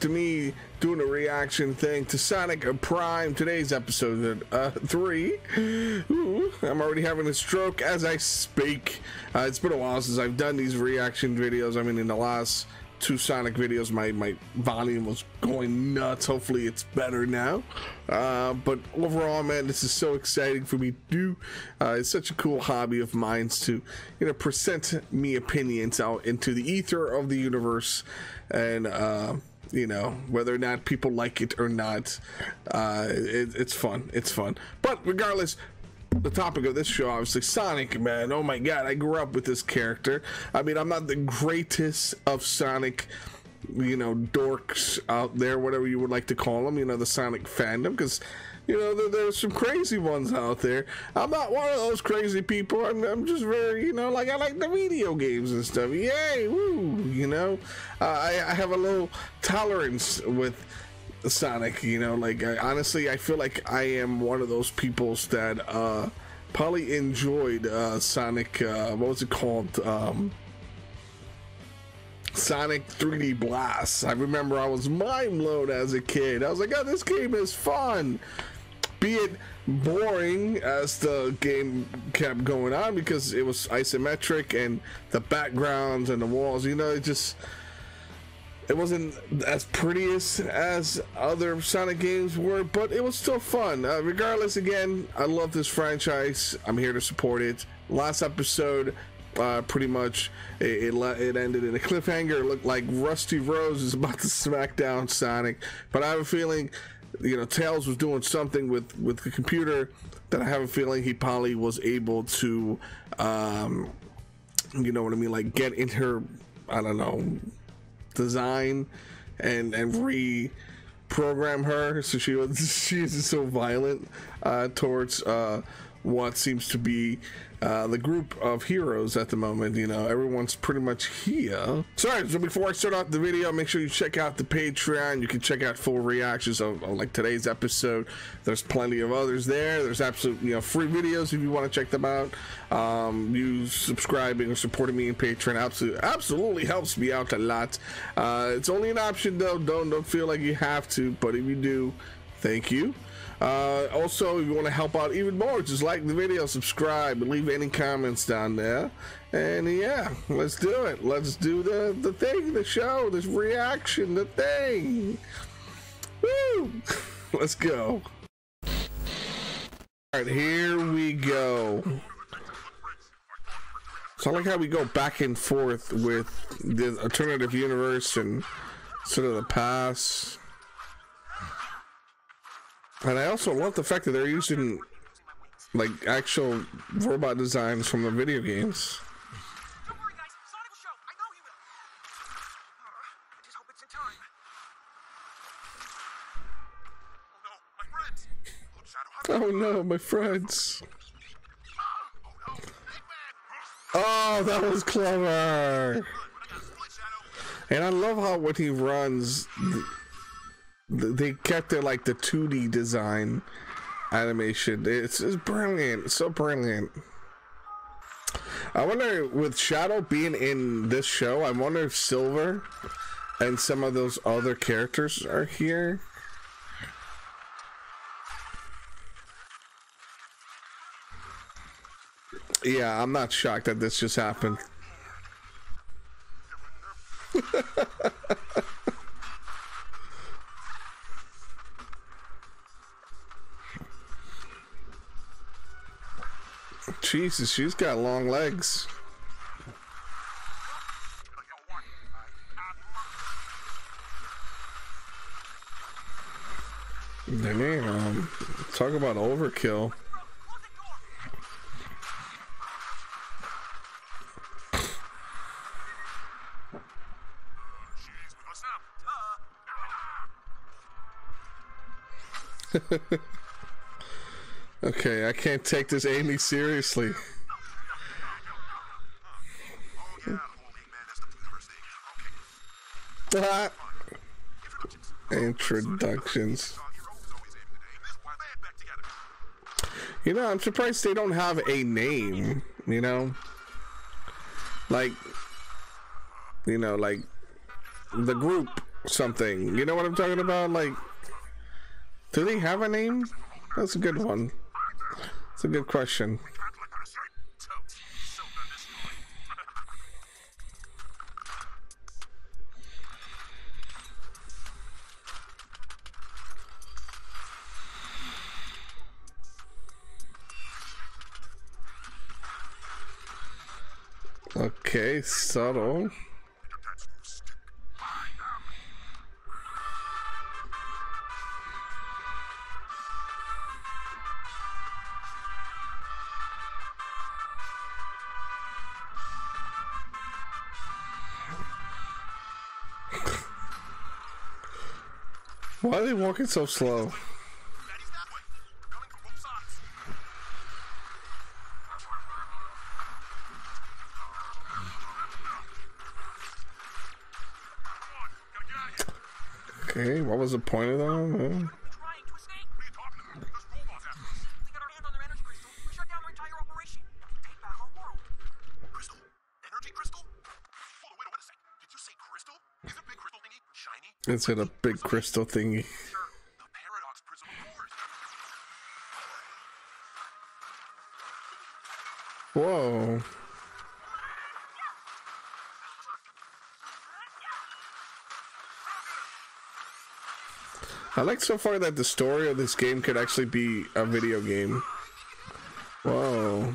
to me doing a reaction thing to Sonic Prime. Today's episode uh, three. Ooh, I'm already having a stroke as I speak. Uh, it's been a while since I've done these reaction videos. I mean, in the last two Sonic videos, my, my volume was going nuts. Hopefully, it's better now. Uh, but overall, man, this is so exciting for me to do. Uh, it's such a cool hobby of mine to, you know, present me opinions out into the ether of the universe, and uh, you know whether or not people like it or not. Uh, it, it's fun. It's fun. But regardless, the topic of this show, obviously, Sonic, man. Oh my god, I grew up with this character. I mean, I'm not the greatest of Sonic, you know, dorks out there, whatever you would like to call them, you know, the Sonic fandom, because, you know, there, there's some crazy ones out there. I'm not one of those crazy people. I'm, I'm just very, you know, like I like the video games and stuff. Yay, woo, you know. Uh, I, I have a little tolerance with Sonic, you know, like I, honestly, I feel like I am one of those peoples that uh, probably enjoyed uh, Sonic. Uh, what was it called? Um, Sonic 3D Blast. I remember I was mind blown as a kid. I was like, "Oh, this game is fun." Be it boring as the game kept going on because it was isometric and the backgrounds and the walls, you know, it just it wasn't as prettiest as other Sonic games were, but it was still fun. Uh, regardless, again, I love this franchise. I'm here to support it. Last episode, uh, pretty much, it, it, it, ended in a cliffhanger. It looked like Rusty Rose is about to smack down Sonic, but I have a feeling, you know, Tails was doing something with with the computer that I have a feeling he probably was able to, um, you know what I mean, like get in her, I don't know design and and reprogram her. So she was she is so violent uh, towards uh, what seems to be uh, the group of heroes at the moment. You know, everyone's pretty much here. Sorry, so before I start off the video, make sure you check out the Patreon. You can check out full reactions of, of like today's episode. There's plenty of others there. There's absolute, you know, free videos if you want to check them out. Um, you subscribing or supporting me in Patreon absolutely, absolutely helps me out a lot. Uh, it's only an option though. Don't, don't feel like you have to, but if you do, thank you. Uh, also, if you want to help out even more, just like the video, subscribe, leave any comments down there. And yeah, let's do it. Let's do the, the thing, the show, this reaction, the thing. Woo! Let's go. All right, here we go. So I like how we go back and forth with the alternative universe and sort of the past. And I also love the fact that they're using like actual robot designs from the video games. Oh no, my friends. Oh, that was clever. And I love how when he runs, they kept it like the 2D design animation. It's, it's brilliant. So brilliant. I wonder with Shadow being in this show, I wonder if Silver and some of those other characters are here. Yeah, I'm not shocked that this just happened. Jesus, she's got long legs. Damn, um, talk about overkill. Okay, I can't take this Amy seriously. Ah. Introductions. You know, I'm surprised they don't have a name, you know? Like, you know, like the group something. You know what I'm talking about? Like, do they have a name? That's a good one. It's a good question. Okay, subtle. Walking so slow? Okay, what was the point of that? It's in a big crystal thingy. Whoa. I like so far that the story of this game could actually be a video game. Whoa.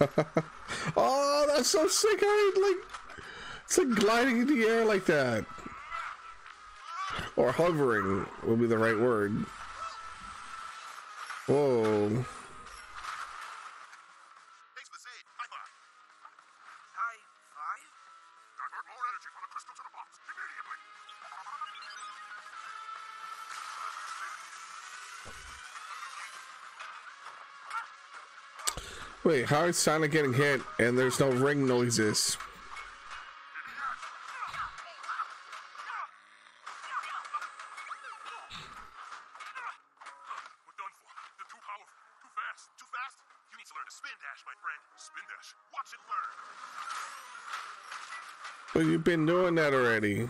oh, that's so sick. I like it's like gliding in the air like that. Or hovering would be the right word. Whoa. Wait, how is Sonic getting hit and there's no ring noises? But you've been doing that already.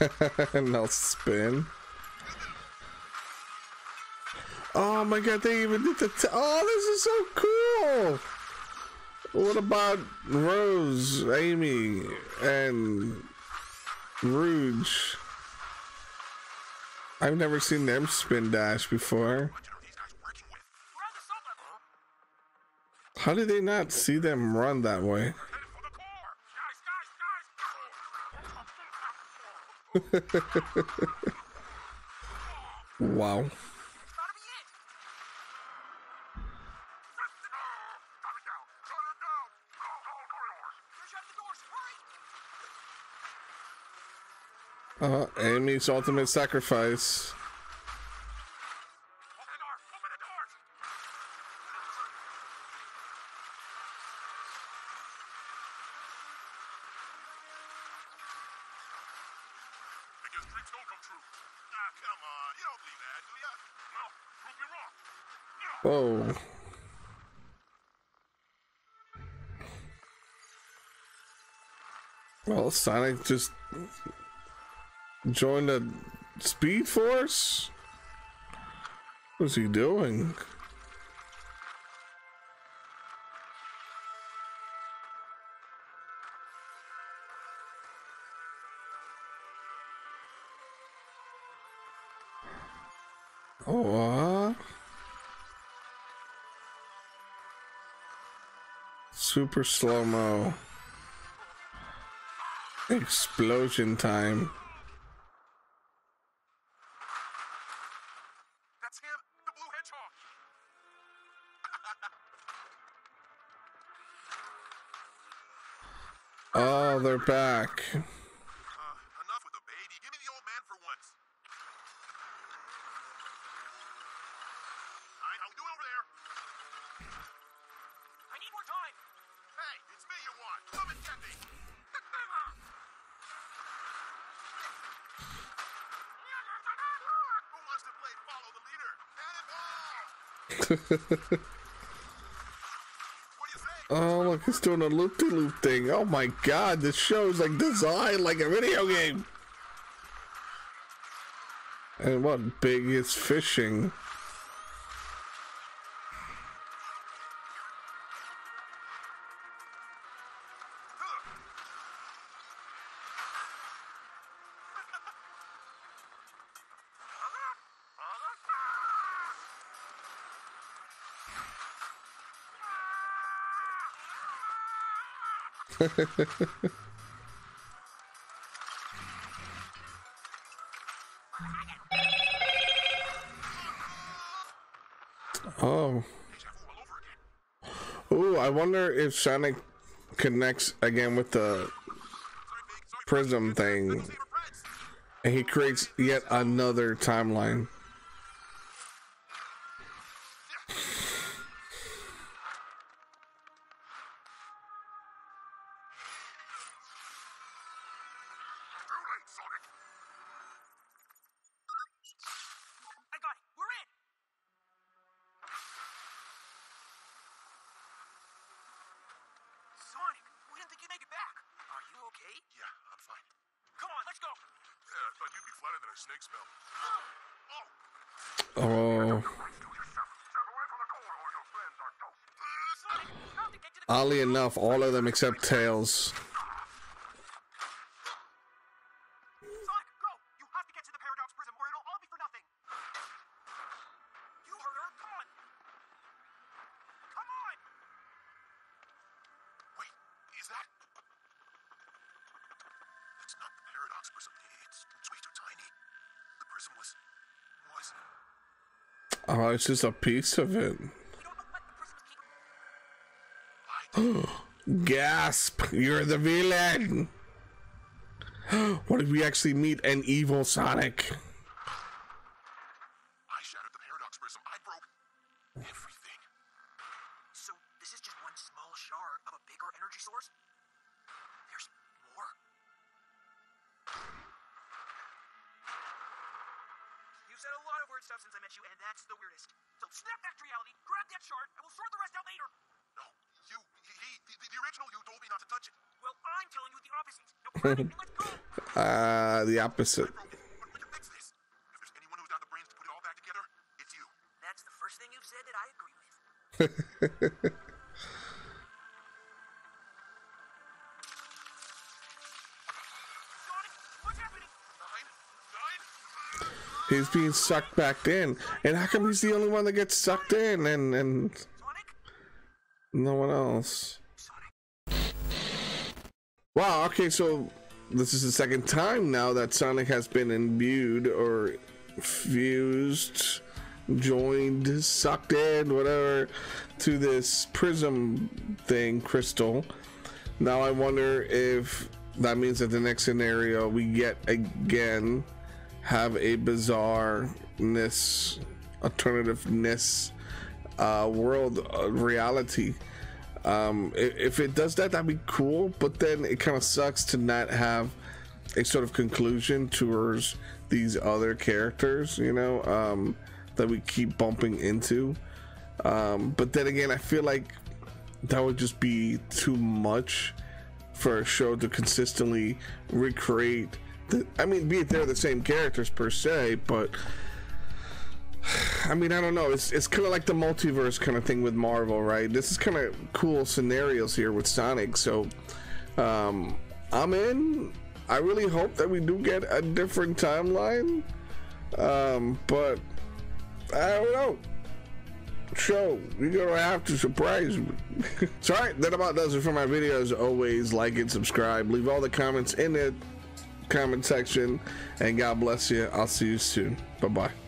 Uh, now spin. Oh my god, they even did the. oh, this is so cool! What about Rose, Amy, and Rouge? I've never seen them spin dash before. How did they not see them run that way? wow. Uh, Amy's ultimate sacrifice. Whoa. Well, Sonic just join the Speed Force? What's he doing? Oh, super slow mo explosion time. Oh, they're back. oh, look, it's doing a loop-de-loop -loop thing. Oh my god, this show is like designed like a video game. And what big is fishing? oh. Oh, I wonder if Sonic connects again with the prism thing and he creates yet another timeline. Oh. Oddly enough, all of them except Tails. Oh, it's just a piece of it. Gasp! You're the villain! what if we actually meet an evil Sonic? Stuff since I met you, and that's the weirdest. So snap back to reality, grab that shard, and we'll sort the rest out later. No, you, he, the, the original you told me not to touch it. Well, I'm telling you the opposite. Now grab it let's go. Uh, the opposite. Let me fix this. If there's anyone who's got the brains to put it all back together, it's you. That's the first thing you've said that I agree with. He's being sucked back in. And how come he's the only one that gets sucked in and, and no one else? Wow, okay, so this is the second time now that Sonic has been imbued or fused, joined, sucked in, whatever, to this prism thing, crystal. Now I wonder if that means that the next scenario we get again have a bizarreness, alternativeness, uh, world uh, reality. Um, if it does that, that'd be cool. But then it kind of sucks to not have a sort of conclusion towards these other characters, you know, um, that we keep bumping into. Um, but then again, I feel like that would just be too much for a show to consistently recreate I mean, be it they're the same characters per se, but I mean, I don't know. It's it's kind of like the multiverse kind of thing with Marvel, right? This is kind of cool scenarios here with Sonic. So, um, I'm in. I really hope that we do get a different timeline. Um, but I don't know. Show, you're gonna have to surprise me. so, alright, that about does it for my videos. Always like and subscribe. Leave all the comments in it comment section. And God bless you. I'll see you soon. Bye bye.